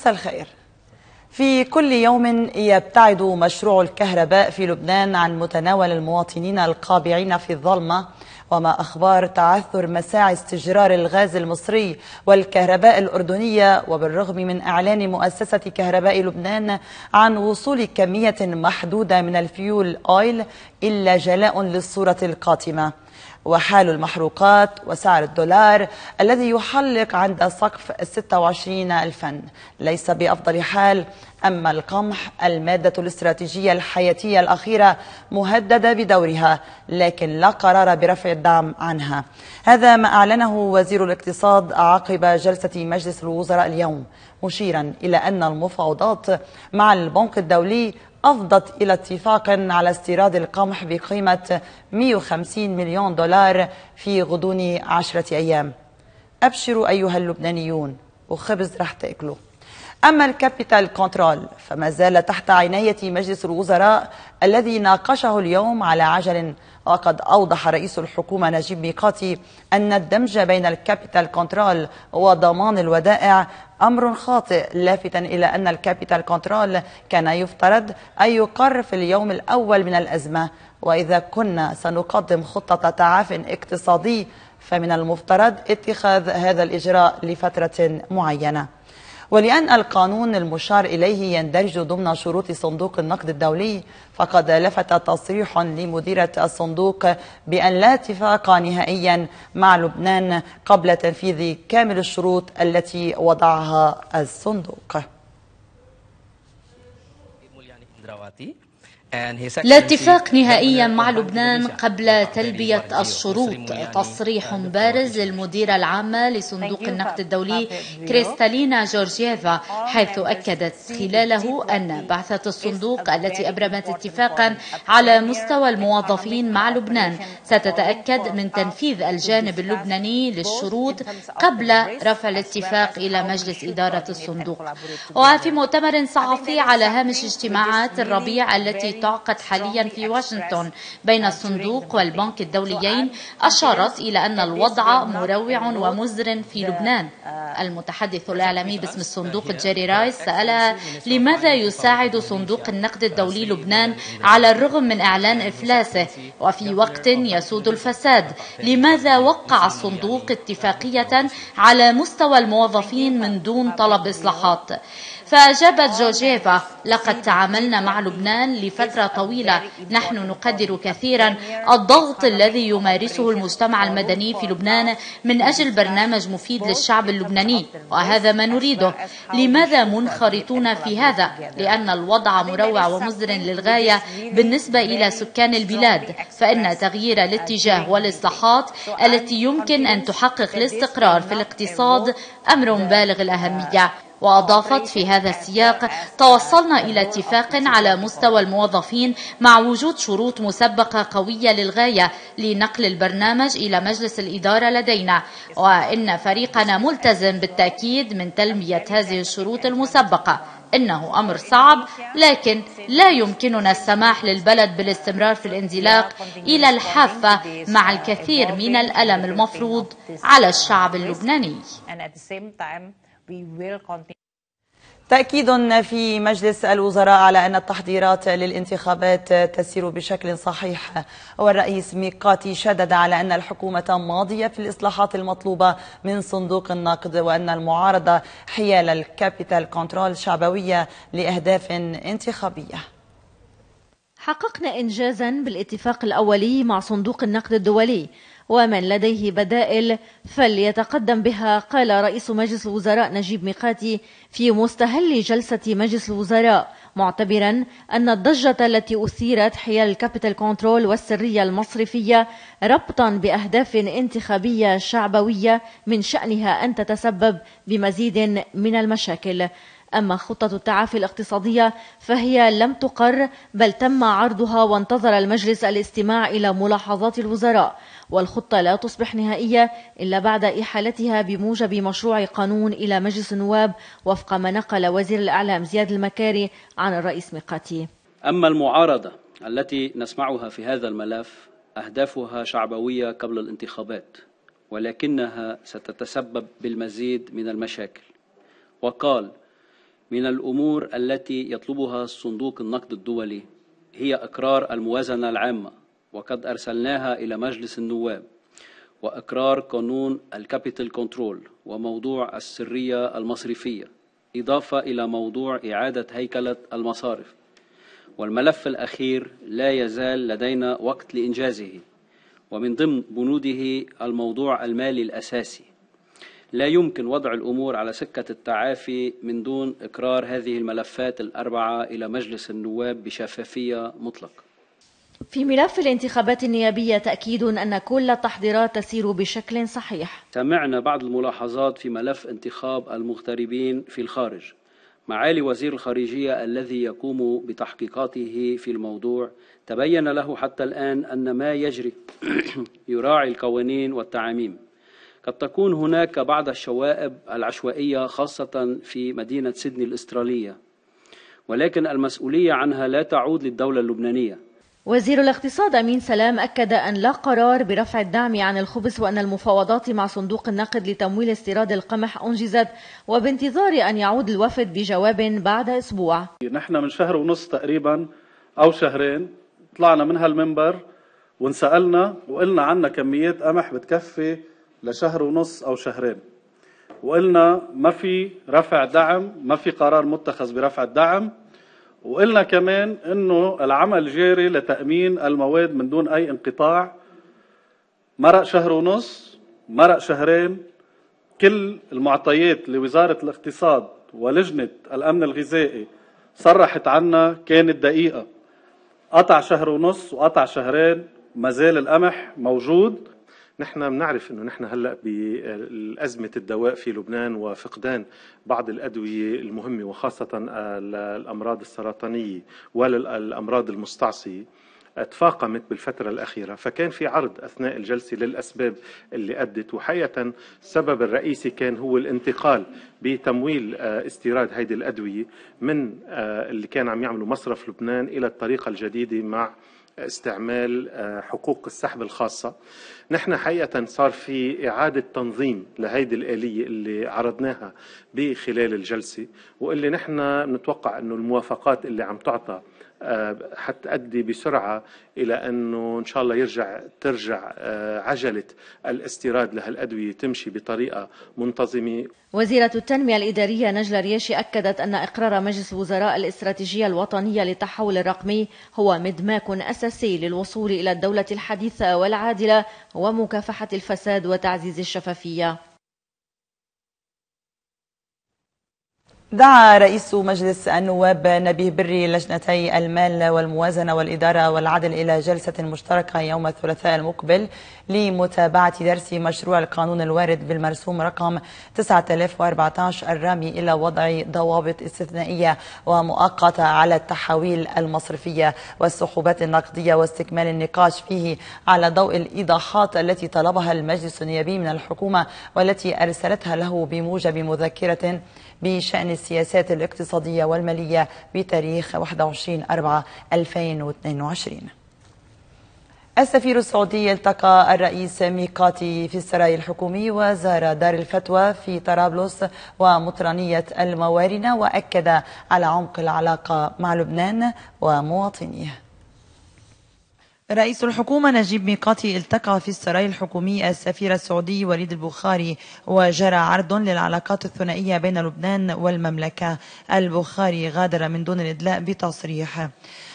مساء الخير. في كل يوم يبتعد مشروع الكهرباء في لبنان عن متناول المواطنين القابعين في الظلمة وما أخبار تعثر مساعي استجرار الغاز المصري والكهرباء الأردنية وبالرغم من إعلان مؤسسة كهرباء لبنان عن وصول كمية محدودة من الفيول أويل إلا جلاء للصورة القاتمة. وحال المحروقات وسعر الدولار الذي يحلق عند سقف 26 ألفا. ليس بأفضل حال أما القمح المادة الاستراتيجية الحياتية الأخيرة مهددة بدورها لكن لا قرار برفع الدعم عنها. هذا ما أعلنه وزير الاقتصاد عقب جلسة مجلس الوزراء اليوم مشيرا إلى أن المفاوضات مع البنك الدولي أفضت إلى اتفاق على استيراد القمح بقيمة 150 مليون دولار في غضون عشرة أيام. أبشروا أيها اللبنانيون وخبز رح تأكلوا. أما ال capital control فما زال تحت عناية مجلس الوزراء الذي ناقشه اليوم على عجل. وقد أوضح رئيس الحكومة نجيب ميقاتي أن الدمج بين ال capital control وضمان الودائع أمر خاطئ لافتا إلى أن ال capital control كان يفترض أن يقر في اليوم الأول من الأزمة. وإذا كنا سنقدم خطة تعاف اقتصادي فمن المفترض اتخاذ هذا الإجراء لفترة معينة. ولأن القانون المشار إليه يندرج ضمن شروط صندوق النقد الدولي فقد لفت تصريح لمديرة الصندوق بأن لا اتفاق نهائيا مع لبنان قبل تنفيذ كامل الشروط التي وضعها الصندوق. لا اتفاق نهائيا مع لبنان قبل تلبية الشروط. تصريح بارز للمديرة العامة لصندوق النقد الدولي كريستالينا جورجييفا حيث أكدت خلاله أن بعثة الصندوق التي أبرمت اتفاقا على مستوى الموظفين مع لبنان. ستتأكد من تنفيذ الجانب اللبناني للشروط قبل رفع الاتفاق إلى مجلس إدارة الصندوق. وفي مؤتمر صحفي على هامش اجتماعات الربيع التي تعقد حاليا في واشنطن بين الصندوق والبنك الدوليين أشارت إلى أن الوضع مروع ومزر في لبنان. المتحدث الإعلامي باسم الصندوق جيري رايس سألها لماذا يساعد صندوق النقد الدولي لبنان على الرغم من إعلان إفلاسه وفي وقت يسود الفساد. لماذا وقع الصندوق اتفاقية على مستوى الموظفين من دون طلب إصلاحات؟ فأجابت جورجيفا لقد تعاملنا مع لبنان لفترة طويلة نحن نقدر كثيرا. الضغط الذي يمارسه المجتمع المدني في لبنان من أجل برنامج مفيد للشعب اللبناني وهذا ما نريده. لماذا منخرطون في هذا؟ لأن الوضع مروع ومزر للغاية بالنسبة إلى سكان البلاد. فإن تغيير الاتجاه والإصلاحات التي يمكن أن تحقق الاستقرار في الاقتصاد أمر بالغ الأهمية. وأضافت في هذا السياق توصلنا إلى اتفاق على مستوى الموظفين مع وجود شروط مسبقة قوية للغاية لنقل البرنامج إلى مجلس الإدارة لدينا. وإن فريقنا ملتزم بالتأكيد من تلمية هذه الشروط المسبقة. إنه أمر صعب لكن لا يمكننا السماح للبلد بالاستمرار في الانزلاق إلى الحافة مع الكثير من الألم المفروض على الشعب اللبناني. تأكيد في مجلس الوزراء على أن التحضيرات للانتخابات تسير بشكل صحيح. والرئيس ميقاتي شدد على أن الحكومة ماضية في الإصلاحات المطلوبة من صندوق النقد وأن المعارضة حيال ال capital control شعبوية لأهداف انتخابية. حققنا إنجازا بالاتفاق الأولي مع صندوق النقد الدولي. ومن لديه بدائل فليتقدم بها قال رئيس مجلس الوزراء نجيب ميقاتي في مستهل جلسة مجلس الوزراء معتبرا أن الضجة التي أثيرت حيال ال capital control والسرية المصرفية ربطا بأهداف انتخابية شعبوية من شأنها أن تتسبب بمزيد من المشاكل. أما خطة التعافي الاقتصادية فهي لم تقر بل تم عرضها وانتظر المجلس الاستماع إلى ملاحظات الوزراء. والخطة لا تصبح نهائية إلا بعد إحالتها بموجب مشروع قانون إلى مجلس النواب وفق ما نقل وزير الإعلام زياد المكاري عن الرئيس ميقاتي. أما المعارضة التي نسمعها في هذا الملف أهدافها شعبوية قبل الانتخابات ولكنها ستتسبب بالمزيد من المشاكل. وقال من الأمور التي يطلبها صندوق النقد الدولي هي إقرار الموازنة العامة وقد أرسلناها إلى مجلس النواب وإقرار قانون ال capital control وموضوع السرية المصرفية إضافة إلى موضوع إعادة هيكلة المصارف. والملف الأخير لا يزال لدينا وقت لإنجازه ومن ضمن بنوده الموضوع المالي الأساسي. لا يمكن وضع الأمور على سكة التعافي من دون إقرار هذه الملفات الأربعة إلى مجلس النواب بشفافية مطلقة في ملف الانتخابات النيابية تأكيد أن كل التحضيرات تسير بشكل صحيح. سمعنا بعض الملاحظات في ملف انتخاب المغتربين في الخارج. معالي وزير الخارجية الذي يقوم بتحقيقاته في الموضوع تبين له حتى الآن أن ما يجري يراعي القوانين والتعاميم. قد تكون هناك بعض الشوائب العشوائية خاصة في مدينة سيدني الأسترالية ولكن المسؤولية عنها لا تعود للدولة اللبنانية. وزير الاقتصاد أمين سلام أكد أن لا قرار برفع الدعم عن الخبز وأن المفاوضات مع صندوق النقد لتمويل استيراد القمح أنجزت وبانتظار أن يعود الوفد بجواب بعد أسبوع. نحن من شهر ونص تقريبا أو شهرين طلعنا من هالمنبر وانسألنا وقلنا عنا كميات قمح بتكفي لشهر ونص أو شهرين. وقلنا ما في رفع دعم ما في قرار متخذ برفع الدعم. وقلنا كمان إنه العمل جاري لتأمين المواد من دون أي انقطاع. مرق شهر ونص مرق شهرين. كل المعطيات لوزارة الاقتصاد ولجنة الأمن الغذائي صرحت عنا كانت دقيقة. قطع شهر ونص وقطع شهرين ما زال القمح موجود. نحن بنعرف إنه نحن هلأ بأزمة الدواء في لبنان وفقدان بعض الأدوية المهمة وخاصة الأمراض السرطانية والأمراض المستعصية. تفاقمت بالفترة الأخيرة فكان في عرض أثناء الجلسة للأسباب اللي أدت. وحقيقة السبب الرئيسي كان هو الانتقال بتمويل آه، استيراد هذه الأدوية من آه، اللي كان عم يعملوا مصرف لبنان إلى الطريقة الجديدة مع استعمال آه، حقوق السحب الخاصة. نحن حقيقة صار في إعادة تنظيم لهيدي الآلية اللي عرضناها بخلال الجلسة. واللي نحن نتوقع أنه الموافقات اللي عم تعطى آه، حتؤدي بسرعة إلى أنه إن شاء الله يرجع ترجع آه، عجلة الاستيراد لهالأدوية تمشي بطريقة منتظمة. وزيرة التنمية الإدارية نجلة رياشي أكدت أن إقرار مجلس وزراء الاستراتيجية الوطنية للتحول الرقمي هو مدماك أساسي للوصول إلى الدولة الحديثة والعادلة ومكافحة الفساد وتعزيز الشفافية. دعا رئيس مجلس النواب نبيه بري لجنتي المال والموازنة والإدارة والعدل إلى جلسة مشتركة يوم الثلاثاء المقبل لمتابعة درس مشروع القانون الوارد بالمرسوم رقم 9014 الرامي إلى وضع ضوابط استثنائية ومؤقتة على التحويل المصرفية والسحوبات النقدية واستكمال النقاش فيه على ضوء الإيضاحات التي طلبها المجلس النيابي من الحكومة والتي أرسلتها له بموجب مذكرة بشأن السياسات الاقتصادية والمالية بتاريخ 21 4 2022 السفير السعودي التقى الرئيس ميقاتي في السراي الحكومي وزار دار الفتوى في طرابلس ومطرانية الموارنة وأكد على عمق العلاقة مع لبنان ومواطنيه. رئيس الحكومة نجيب ميقاتي التقى في السراي الحكومي السفير السعودي وليد البخاري وجرى عرض للعلاقات الثنائية بين لبنان والمملكة. البخاري غادر من دون الإدلاء بتصريح.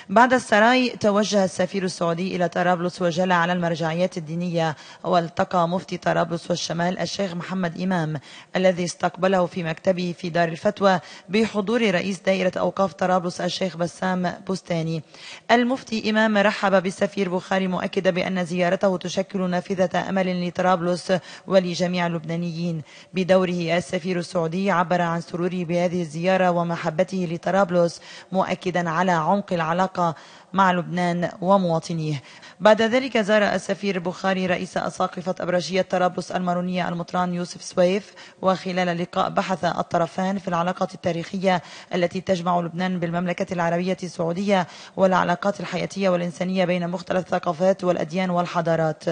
بعد السراي توجه السفير السعودي إلى طرابلس وجلى على المرجعيات الدينية والتقى مفتي طرابلس والشمال الشيخ محمد إمام الذي استقبله في مكتبه في دار الفتوى بحضور رئيس دائرة أوقاف طرابلس الشيخ بسام بستاني المفتي إمام رحب بالسفير بخاري مؤكدا بأن زيارته تشكل نافذة أمل لطرابلس ولجميع اللبنانيين. بدوره السفير السعودي عبر عن سروره بهذه الزيارة ومحبته لطرابلس مؤكدا على عمق العلاقة الطاقة مع لبنان ومواطنيه. بعد ذلك زار السفير بخاري رئيس أساقفة أبرشية طرابلس المارونية المطران يوسف سويف وخلال اللقاء بحث الطرفان في العلاقات التاريخية التي تجمع لبنان بالمملكة العربية السعودية والعلاقات الحياتية والإنسانية بين مختلف الثقافات والأديان والحضارات.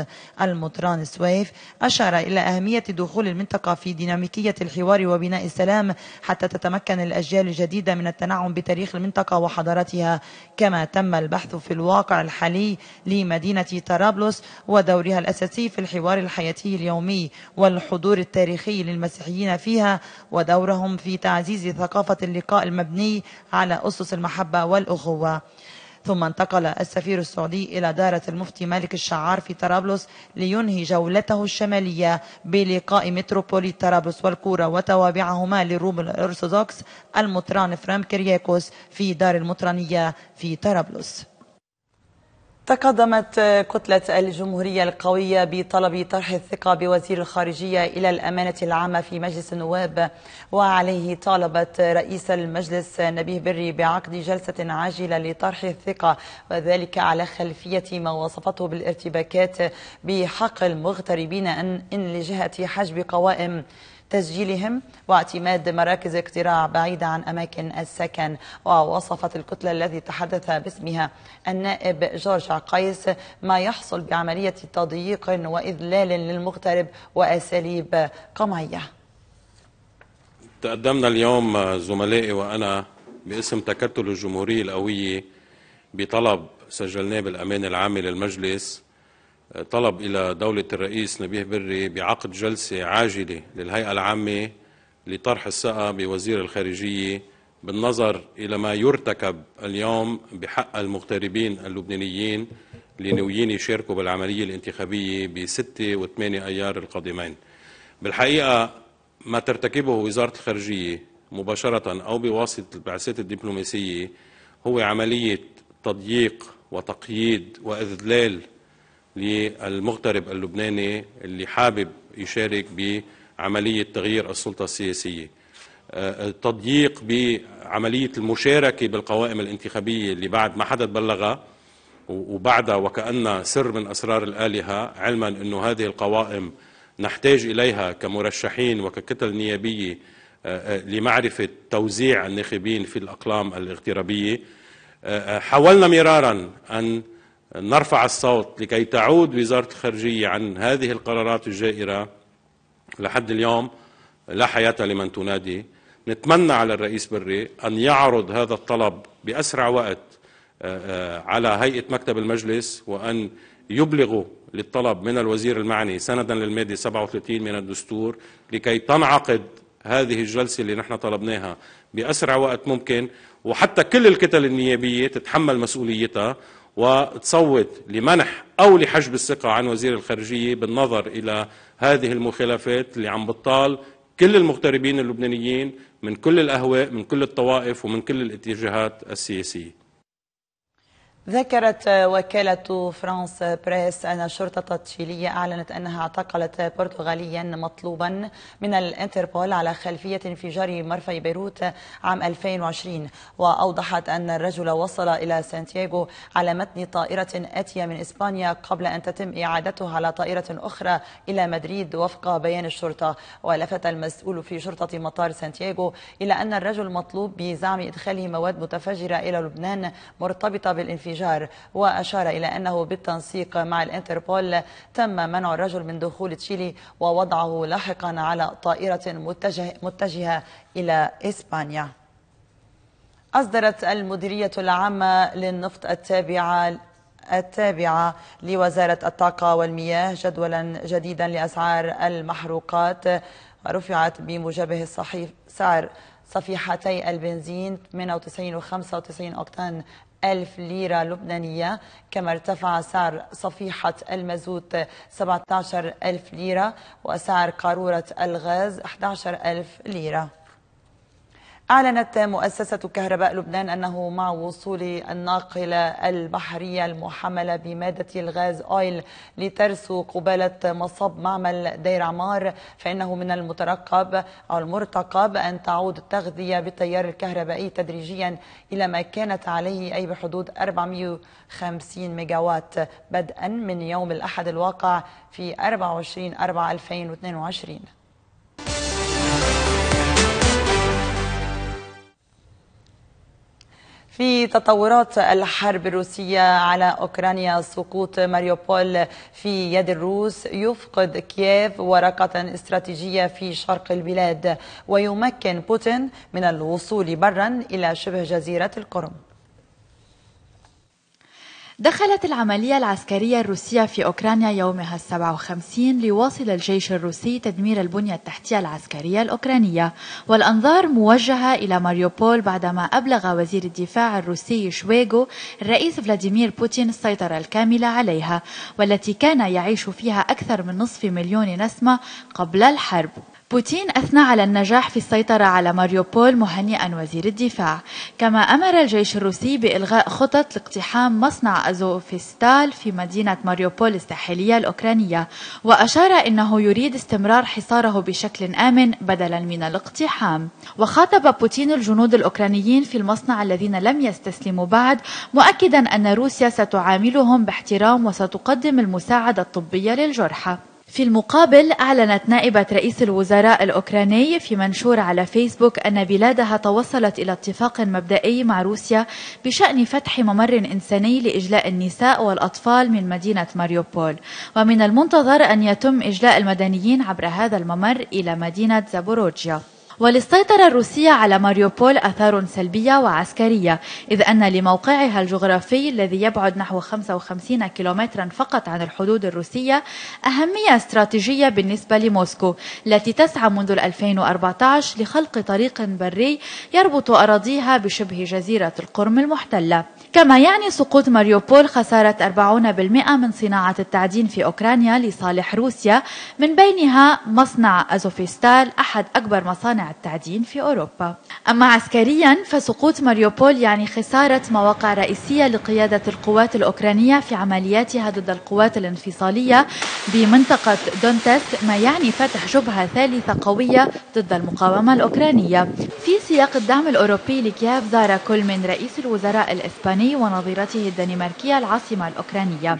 المطران سويف أشار إلى أهمية دخول المنطقة في ديناميكية الحوار وبناء السلام حتى تتمكن الأجيال الجديدة من التنعم بتاريخ المنطقة وحضارتها كما تم البحث في الواقع الحالي لمدينة طرابلس ودورها الأساسي في الحوار الحياتي اليومي والحضور التاريخي للمسيحيين فيها ودورهم في تعزيز ثقافة اللقاء المبني على أسس المحبة والأخوة. ثم انتقل السفير السعودي إلى دارة المفتي مالك الشعار في طرابلس لينهي جولته الشمالية بلقاء متروبوليت طرابلس والكورة وتوابعهما للروم الأرثوذكس المطران أفرام كرياكوس في دار المطرانية في طرابلس. تقدمت كتلة الجمهورية القوية بطلب طرح الثقة بوزير الخارجية إلى الأمانة العامة في مجلس النواب وعليه طالبت رئيس المجلس نبيه بري بعقد جلسة عاجلة لطرح الثقة وذلك على خلفية ما وصفته بالارتباكات بحق المغتربين أن إن لجهة حجب قوائم. تسجيلهم واعتماد مراكز اقتراع بعيدة عن أماكن السكن ووصفت الكتلة التي تحدث باسمها النائب جورج عقيس ما يحصل بعملية تضييق وإذلال للمغترب وأساليب قمعية. تقدمنا اليوم زملائي وأنا باسم تكتل الجمهورية القوية بطلب سجلناه بالأمانة العامة للمجلس طلب إلى دولة الرئيس نبيه بري بعقد جلسة عاجلة للهيئة العامة لطرح الثقة بوزير الخارجية بالنظر إلى ما يرتكب اليوم بحق المغتربين اللبنانيين اللي ناويين يشاركوا بالعملية الانتخابية بستة وثمانية أيار القادمين. بالحقيقة ما ترتكبه وزارة الخارجية مباشرة أو بواسطة البعثات الدبلوماسية هو عملية تضييق وتقييد وإذلال للمغترب اللبناني اللي حابب يشارك بعملية تغيير السلطة السياسية. التضييق آه، بعملية المشاركة بالقوائم الانتخابية اللي بعد ما حدا بلغها وبعدها وكأن سر من أسرار الآلهة علما أنه هذه القوائم نحتاج إليها كمرشحين وككتل نيابية آه، آه، لمعرفة توزيع الناخبين في الأقلام الاغترابية. حاولنا مرارا أن نرفع الصوت لكي تعود وزارة الخارجية عن هذه القرارات الجائرة لحد اليوم لا حياة لمن تنادي. نتمنى على الرئيس بري أن يعرض هذا الطلب بأسرع وقت آه، آه، على هيئة مكتب المجلس وأن يبلغوا للطلب من الوزير المعني سندا للمادة 37 من الدستور لكي تنعقد هذه الجلسة اللي نحن طلبناها بأسرع وقت ممكن. وحتى كل الكتل النيابية تتحمل مسؤوليتها وتصوت لمنح أو لحجب الثقة عن وزير الخارجية بالنظر إلى هذه المخالفات اللي عم بتطال كل المغتربين اللبنانيين من كل الأهواء من كل الطوائف ومن كل الاتجاهات السياسية. ذكرت وكالة فرانس بريس أن الشرطة التشيلية أعلنت أنها اعتقلت برتغاليا مطلوبا من الانتربول على خلفية انفجار مرفأ بيروت عام 2020 وأوضحت أن الرجل وصل إلى سانتياغو على متن طائرة آتية من إسبانيا قبل أن تتم إعادته على طائرة أخرى إلى مدريد وفق بيان الشرطة. ولفت المسؤول في شرطة مطار سانتياغو إلى أن الرجل مطلوب بزعم إدخاله مواد متفجرة إلى لبنان مرتبطة بالانفجار. الانفجار وأشار إلى أنه بالتنسيق مع الإنتربول تم منع الرجل من دخول تشيلي ووضعه لاحقا على طائرة متجه متجهة إلى إسبانيا. أصدرت المديرية العامة للنفط التابعة التابعة لوزارة الطاقة والمياه جدولا جديدا لأسعار المحروقات. رفعت بموجبه الصحيح سعر صفيحتي البنزين 98 و 95 أوكتان ألف ليرة لبنانية. كما ارتفع سعر صفيحة المازوت 17 ألف ليرة وسعر قارورة الغاز 11 ألف ليرة. أعلنت مؤسسة كهرباء لبنان أنه مع وصول الناقلة البحرية المحملة بمادة الغاز أويل لترسو قبالة مصب معمل دير عمار فإنه من المترقب أو المرتقب أن تعود التغذية بالتيار الكهربائي تدريجيا إلى ما كانت عليه أي بحدود 450 ميجاوات بدءا من يوم الأحد الواقع في 24 4 2022 في تطورات الحرب الروسية على أوكرانيا سقوط ماريوبول في يد الروس يفقد كييف ورقة استراتيجية في شرق البلاد ويمكن بوتين من الوصول برا إلى شبه جزيرة القرم. دخلت العملية العسكرية الروسية في أوكرانيا يومها السبع وخمسين ليواصل الجيش الروسي تدمير البنية التحتية العسكرية الأوكرانية والأنظار موجهة إلى ماريوبول بعدما أبلغ وزير الدفاع الروسي شويغو الرئيس فلاديمير بوتين السيطرة الكاملة عليها والتي كان يعيش فيها أكثر من نصف مليون نسمة قبل الحرب. بوتين أثنى على النجاح في السيطرة على ماريوبول مهنئا وزير الدفاع. كما أمر الجيش الروسي بإلغاء خطط لاقتحام مصنع أزوفيستال في مدينة ماريوبول الساحلية الأوكرانية وأشار أنه يريد استمرار حصاره بشكل آمن بدلا من الاقتحام. وخاطب بوتين الجنود الأوكرانيين في المصنع الذين لم يستسلموا بعد مؤكدا أن روسيا ستعاملهم باحترام وستقدم المساعدة الطبية للجرحى في المقابل أعلنت نائبة رئيس الوزراء الأوكراني في منشور على فيسبوك أن بلادها توصلت إلى اتفاق مبدئي مع روسيا بشأن فتح ممر إنساني لإجلاء النساء والأطفال من مدينة ماريوبول. ومن المنتظر أن يتم إجلاء المدنيين عبر هذا الممر إلى مدينة زابوروجيا. وللسيطرة الروسية على ماريوبول أثار سلبية وعسكرية إذ أن لموقعها الجغرافي الذي يبعد نحو 55 كيلومترا فقط عن الحدود الروسية أهمية استراتيجية بالنسبة لموسكو التي تسعى منذ 2014 لخلق طريق بري يربط أراضيها بشبه جزيرة القرم المحتلة. كما يعني سقوط ماريوبول خسارة 40% من صناعة التعدين في أوكرانيا لصالح روسيا من بينها مصنع أزوفيستال أحد أكبر مصانع التعدين في أوروبا. أما عسكريا فسقوط ماريوبول يعني خسارة مواقع رئيسية لقيادة القوات الأوكرانية في عملياتها ضد القوات الانفصالية بمنطقة دونيتسك ما يعني فتح جبهة ثالثة قوية ضد المقاومة الأوكرانية. في سياق الدعم الأوروبي لكييف زار كل من رئيس الوزراء الإسباني ونظيرته الدنماركية العاصمة الأوكرانية.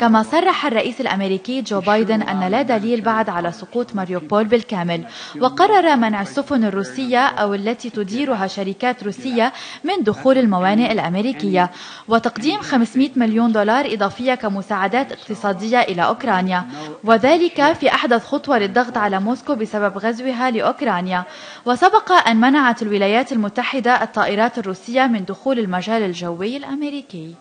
كما صرح الرئيس الأمريكي جو بايدن أن لا دليل بعد على سقوط ماريوبول بالكامل وقرر منع السفن الروسية أو التي تديرها شركات روسية من دخول الموانئ الأمريكية وتقديم 500 مليون دولار إضافية كمساعدات اقتصادية إلى أوكرانيا. وذلك في أحدث خطوة للضغط على موسكو بسبب غزوها لأوكرانيا. وسبق أن منعت الولايات المتحدة الطائرات الروسية من دخول المجال الجوي الأمريكي.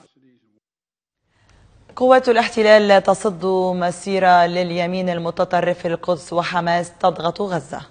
قوات الاحتلال تصد مسيرة لليمين المتطرف في القدس وحماس تضغط غزة.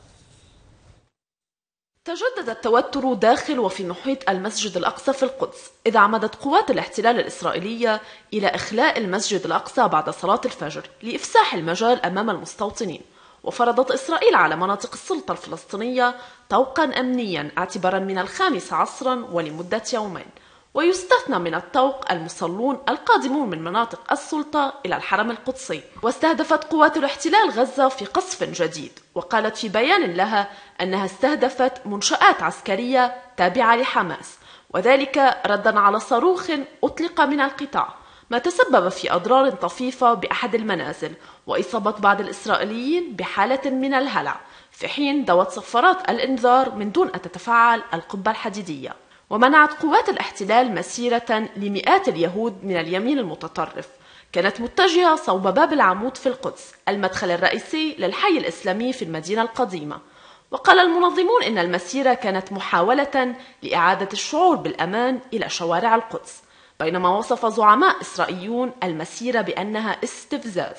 تجدد التوتر داخل وفي محيط المسجد الأقصى في القدس إذ عمدت قوات الاحتلال الإسرائيلية إلى إخلاء المسجد الأقصى بعد صلاة الفجر لإفساح المجال أمام المستوطنين. وفرضت إسرائيل على مناطق السلطة الفلسطينية طوقا أمنيا اعتبارا من الخامس عصرا ولمدة يومين. ويستثنى من الطوق المصلون القادمون من مناطق السلطة إلى الحرم القدسي. واستهدفت قوات الاحتلال غزة في قصف جديد وقالت في بيان لها أنها استهدفت منشآت عسكرية تابعة لحماس. وذلك ردا على صاروخ أطلق من القطاع. ما تسبب في أضرار طفيفة بأحد المنازل وإصابة بعض الإسرائيليين بحالة من الهلع في حين دوت صفارات الإنذار من دون أن تتفعل القبة الحديدية. ومنعت قوات الاحتلال مسيرة لمئات اليهود من اليمين المتطرف. كانت متجهة صوب باب العمود في القدس المدخل الرئيسي للحي الإسلامي في المدينة القديمة. وقال المنظمون إن المسيرة كانت محاولة لإعادة الشعور بالأمان إلى شوارع القدس بينما وصف زعماء إسرائيليون المسيرة بأنها استفزاز.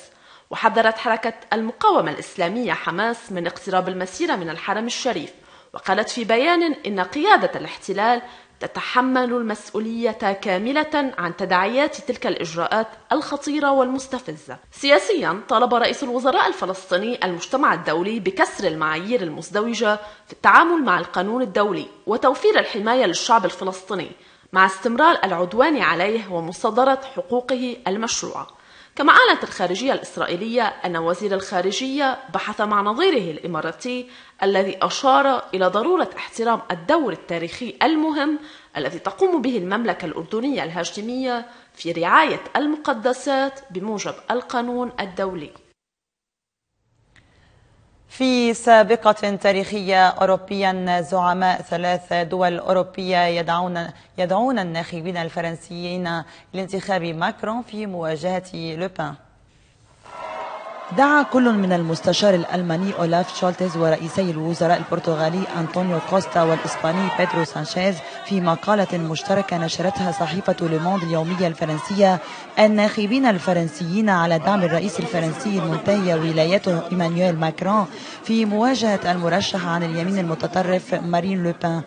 وحذرت حركة المقاومة الإسلامية حماس من اقتراب المسيرة من الحرم الشريف. وقالت في بيان إن قيادة الاحتلال تتحمل المسؤولية كاملة عن تداعيات تلك الإجراءات الخطيرة والمستفزة. سياسيا طالب رئيس الوزراء الفلسطيني المجتمع الدولي بكسر المعايير المزدوجة في التعامل مع القانون الدولي وتوفير الحماية للشعب الفلسطيني مع استمرار العدوان عليه ومصادرة حقوقه المشروعة. كما أعلنت الخارجية الإسرائيلية أن وزير الخارجية بحث مع نظيره الإماراتي الذي أشار إلى ضرورة احترام الدور التاريخي المهم الذي تقوم به المملكة الأردنية الهاشمية في رعاية المقدسات بموجب القانون الدولي. في سابقة تاريخية أوروبيا زعماء ثلاث دول أوروبية يدعون يدعون الناخبين الفرنسيين لانتخاب ماكرون في مواجهة لوبان. دعا كل من المستشار الألماني أولاف شولتز ورئيسي الوزراء البرتغالي أنطونيو كوستا والإسباني بيدرو سانشيز في مقالة مشتركة نشرتها صحيفة لوموند اليومية الفرنسية الناخبين الفرنسيين على دعم الرئيس الفرنسي المنتهي ولايته إيمانويل ماكرون في مواجهة المرشح عن اليمين المتطرف مارين لوبان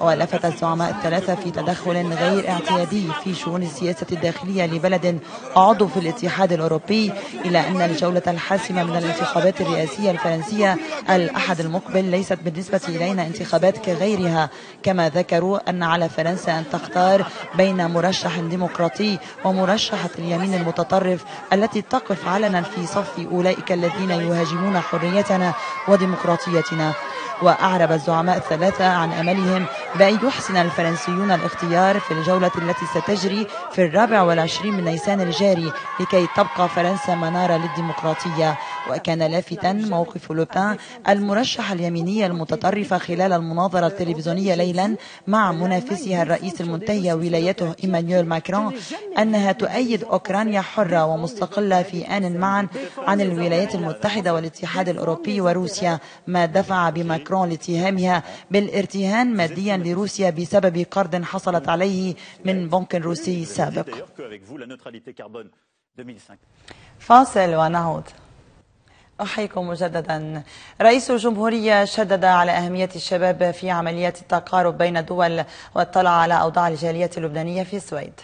ولفت الزعماء الثلاثة في تدخل غير اعتيادي في شؤون السياسة الداخلية لبلد عضو في الاتحاد الأوروبي إلى أن الجولة الحاسمة من الانتخابات الرئاسية الفرنسية الأحد المقبل ليست بالنسبة إلينا انتخابات كغيرها. كما ذكروا أن على فرنسا أن تختار بين مرشح ديمقراطي ومرشحة اليمين المتطرف التي تقف علنا في صف أولئك الذين يهاجمون حريتنا وديمقراطيتنا. وأعرب الزعماء الثلاثة عن أملهم بأن يحسن الفرنسيون الاختيار في الجولة التي ستجري في الرابع والعشرين من نيسان الجاري لكي تبقى فرنسا منارة للديمقراطية. وكان لافتا موقف لوبان المرشح اليميني المتطرف خلال المناظرة التلفزيونية ليلا مع منافسها الرئيس المنتهي ولايته إيمانويل ماكرون أنها تؤيد أوكرانيا حرة ومستقلة في آن معا عن الولايات المتحدة والاتحاد الأوروبي وروسيا ما دفع بماكرون لاتهامها بالارتهان ماديا لروسيا بسبب قرض حصلت عليه من بنك روسي سابق. فاصل ونعود. أحييكم مجددا. رئيس الجمهورية شدد على أهمية الشباب في عمليات التقارب بين الدول واطلع على أوضاع الجالية اللبنانية في السويد.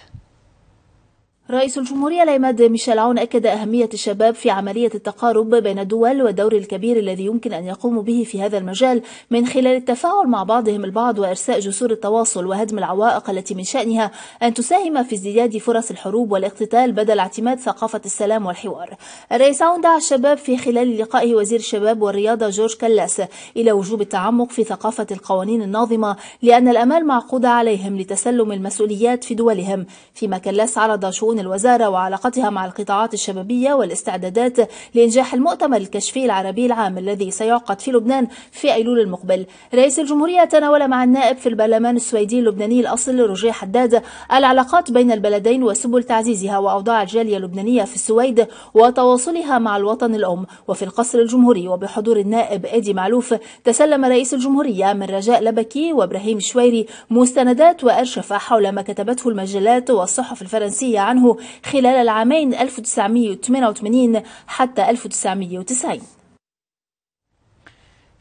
رئيس الجمهورية العماد ميشيل عون أكد أهمية الشباب في عملية التقارب بين الدول والدور الكبير الذي يمكن أن يقوموا به في هذا المجال من خلال التفاعل مع بعضهم البعض وإرساء جسور التواصل وهدم العوائق التي من شأنها أن تساهم في ازدياد فرص الحروب والاقتتال بدل اعتماد ثقافة السلام والحوار. الرئيس عون دعا الشباب في خلال لقائه وزير الشباب والرياضة جورج كلاس إلى وجوب التعمق في ثقافة القوانين الناظمة لأن الأمال معقودة عليهم لتسلم المسؤوليات في دولهم. فيما كلاس عرض شؤون شؤون الوزارة وعلاقتها مع القطاعات الشبابية والاستعدادات لإنجاح المؤتمر الكشفي العربي العام الذي سيعقد في لبنان في أيلول المقبل. رئيس الجمهورية تناول مع النائب في البرلمان السويدي اللبناني الأصل رجي حداد العلاقات بين البلدين وسبل تعزيزها وأوضاع الجالية اللبنانية في السويد وتواصلها مع الوطن الأم. وفي القصر الجمهوري وبحضور النائب إيدي معلوف تسلم رئيس الجمهورية من رجاء لبكي وإبراهيم شويري مستندات وأرشفة حول ما كتبته المجلات والصحف الفرنسية عنه. خلال العامين 1988 حتى 1990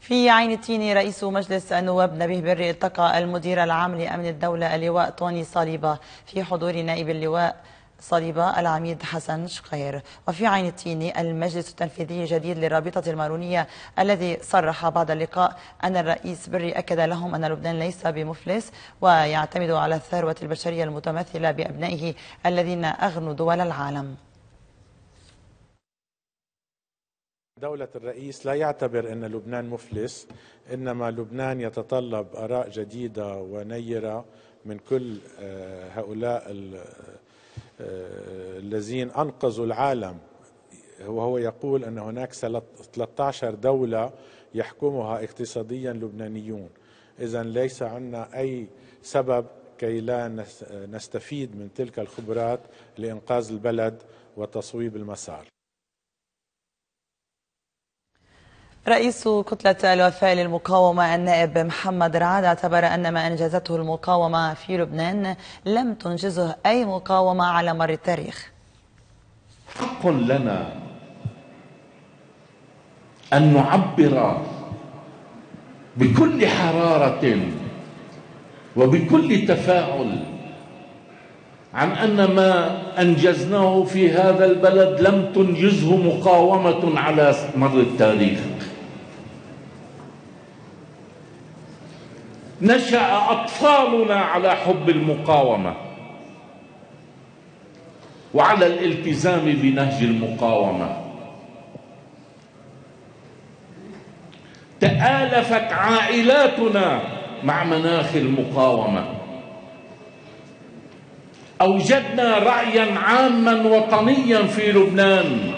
في عين التين رئيس مجلس النواب نبيه بري التقى المدير العام لأمن الدولة اللواء طوني صليبة في حضور نائب اللواء صليبة العميد حسن شقير وفي عين التين المجلس التنفيذي الجديد للرابطة المارونية الذي صرح بعد اللقاء أن الرئيس بري أكد لهم أن لبنان ليس بمفلس ويعتمد على الثروة البشرية المتمثلة بأبنائه الذين أغنوا دول العالم. دولة الرئيس لا يعتبر أن لبنان مفلس إنما لبنان يتطلب آراء جديدة ونيرة من كل هؤلاء آه، الذين أنقذوا العالم. وهو يقول أن هناك 13 دولة يحكمها اقتصاديا لبنانيون. اذا ليس عندنا أي سبب كي لا نستفيد من تلك الخبرات لإنقاذ البلد وتصويب المسار. رئيس كتلة الوفاء للمقاومة النائب محمد رعاد اعتبر أن ما أنجزته المقاومة في لبنان لم تنجزه أي مقاومة على مر التاريخ. حق لنا أن نعبر بكل حرارة وبكل تفاعل عن أن ما أنجزناه في هذا البلد لم تنجزه مقاومة على مر التاريخ. نشأ أطفالنا على حب المقاومة. وعلى الالتزام بنهج المقاومة. تآلفت عائلاتنا مع مناخ المقاومة. أوجدنا رأيا عاما وطنيا في لبنان.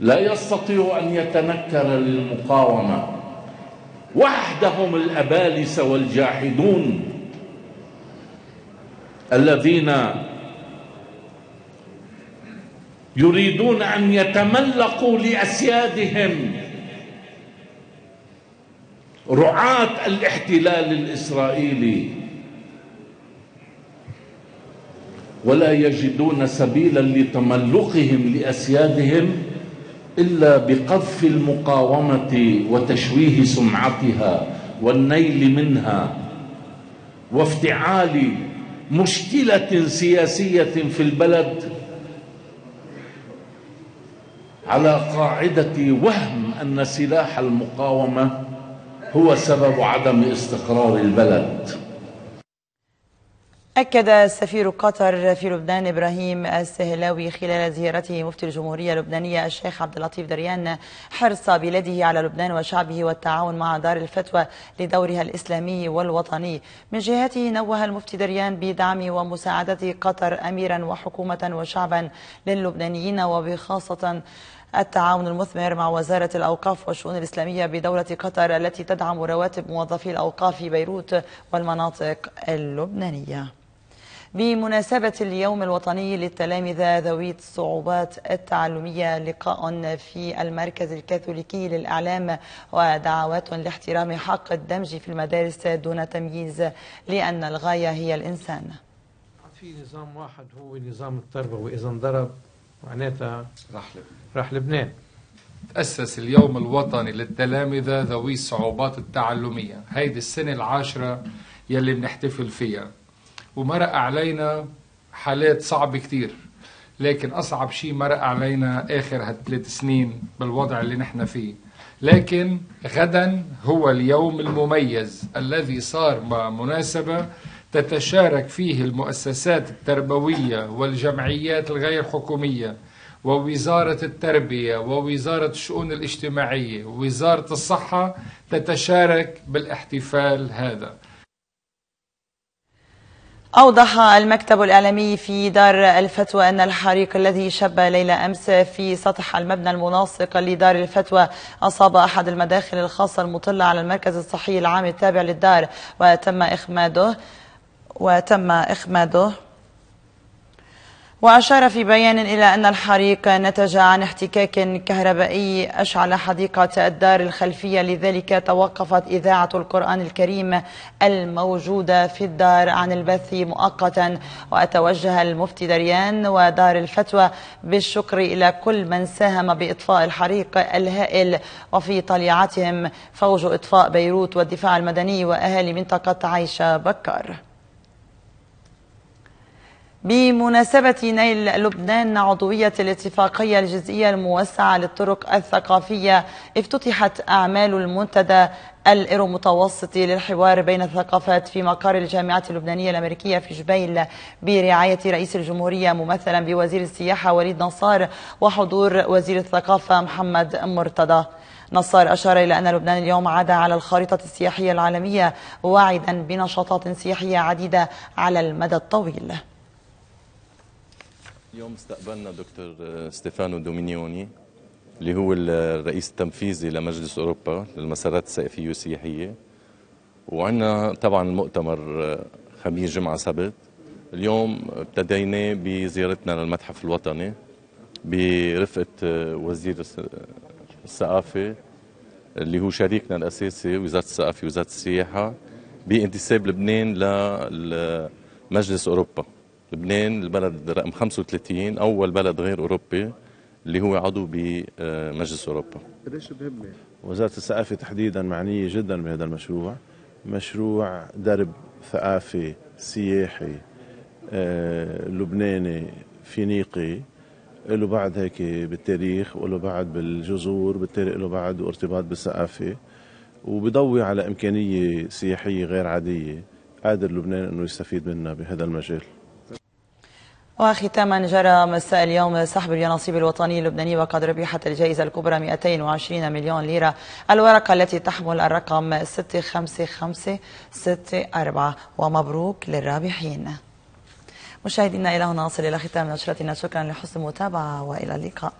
لا يستطيع أن يتنكر للمقاومة. وحدهم الأبالس والجاحدون الذين يريدون أن يتملقوا لأسيادهم. رعاة الاحتلال الإسرائيلي. ولا يجدون سبيلا لتملقهم لأسيادهم. إلا بقذف المقاومة وتشويه سمعتها والنيل منها وافتعال مشكلة سياسية في البلد على قاعدة وهم أن سلاح المقاومة هو سبب عدم استقرار البلد. أكد سفير قطر في لبنان إبراهيم السهلاوي خلال زيارته مفتي الجمهورية اللبنانية الشيخ عبد اللطيف دريان حرص بلده على لبنان وشعبه والتعاون مع دار الفتوى لدورها الإسلامي والوطني. من جهته نوه المفتي دريان بدعم ومساعدة قطر أميرا وحكومة وشعبا للبنانيين وبخاصة التعاون المثمر مع وزارة الأوقاف والشؤون الإسلامية بدولة قطر التي تدعم رواتب موظفي الأوقاف في بيروت والمناطق اللبنانية. بمناسبة اليوم الوطني للتلامذة ذوي الصعوبات التعلمية لقاء في المركز الكاثوليكي للإعلام ودعوات لاحترام حق الدمج في المدارس دون تمييز لأن الغاية هي الإنسان. في نظام واحد هو نظام التربوي إذا انضرب معناتها راح راح لبنان. تأسس اليوم الوطني للتلامذة ذوي الصعوبات التعلمية. هيدي السنة العاشرة يلي بنحتفل فيها. ومرق علينا حالات صعبة كتير. لكن أصعب شيء مرق علينا آخر هالثلاث سنين بالوضع اللي نحن فيه. لكن غدا هو اليوم المميز الذي صار مع مناسبة تتشارك فيه المؤسسات التربوية والجمعيات الغير حكومية ووزارة التربية ووزارة الشؤون الاجتماعية ووزارة الصحة تتشارك بالاحتفال هذا. أوضح المكتب الإعلامي في دار الفتوى أن الحريق الذي شب ليلة أمس في سطح المبنى الملاصق لدار الفتوى أصاب أحد المداخل الخاصة المطلة على المركز الصحي العام التابع للدار وتم إخماده وتم إخماده. وأشار في بيان إلى أن الحريق نتج عن احتكاك كهربائي أشعل حديقة الدار الخلفية لذلك توقفت إذاعة القرآن الكريم الموجودة في الدار عن البث مؤقتا. وأتوجه المفتي دريان ودار الفتوى بالشكر إلى كل من ساهم بإطفاء الحريق الهائل. وفي طليعتهم فوج إطفاء بيروت والدفاع المدني وأهالي منطقة عائشة بكار. بمناسبة نيل لبنان عضوية الاتفاقية الجزئية الموسعة للطرق الثقافية افتتحت أعمال المنتدى الأورومتوسطي للحوار بين الثقافات في مقر الجامعة اللبنانية الأمريكية في جبيل برعاية رئيس الجمهورية ممثلا بوزير السياحة وليد نصار وحضور وزير الثقافة محمد مرتضى. نصار أشار إلى أن لبنان اليوم عاد على الخارطة السياحية العالمية واعدا بنشاطات سياحية عديدة على المدى الطويل. اليوم استقبلنا دكتور ستيفانو دومينيوني اللي هو الرئيس التنفيذي لمجلس أوروبا للمسارات الثقافية والسياحية. وعندنا طبعا المؤتمر خميس جمعة سبت. اليوم ابتدينا بزيارتنا للمتحف الوطني برفقة وزير الثقافة اللي هو شريكنا الأساسي وزارة الثقافة وزاره السياحة بانتساب لبنان لمجلس أوروبا. لبنان البلد رقم 35 أول بلد غير أوروبي اللي هو عضو بمجلس أوروبا. قديش بهمني؟ وزارة الثقافة تحديدا معنية جدا بهذا المشروع. مشروع درب ثقافي سياحي آه، لبناني فينيقي. له بعد هيك بالتاريخ وله بعد بالجذور بالتالي له بعد وارتباط بالثقافة. وبضوي على إمكانية سياحية غير عادية قادر لبنان أنه يستفيد منها بهذا المجال. وختاما جرى مساء اليوم سحب اليانصيب الوطني اللبناني وقد ربحت الجائزة الكبرى 220 مليون ليرة. الورقة التي تحمل الرقم 65564 ومبروك للرابحين. مشاهدينا إلى هنا نصل إلى ختام نشرتنا. شكرا لحسن المتابعة وإلى اللقاء.